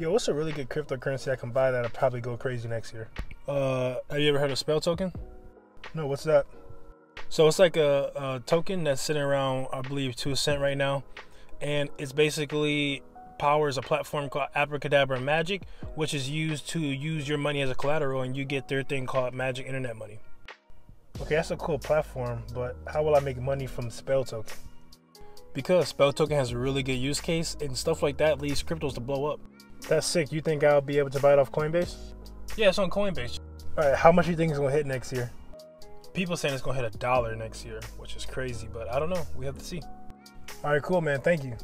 Yo, what's a really good cryptocurrency I can buy that'll probably go crazy next year? Uh, have you ever heard of Spell Token? No, what's that? So it's like a, a token that's sitting around, I believe, two cent right now, and it's basically powers a platform called Abracadabra Magic, which is used to use your money as a collateral, and you get their thing called Magic Internet Money. Okay, that's a cool platform, but how will I make money from Spell Token? Because Spell Token has a really good use case, and stuff like that leads cryptos to blow up. That's sick. You think I'll be able to buy it off Coinbase? Yeah, it's on Coinbase. All right, how much do you think it's gonna hit next year? People saying it's gonna hit a dollar next year, which is crazy, but I don't know. We have to see. All right, cool, man. Thank you.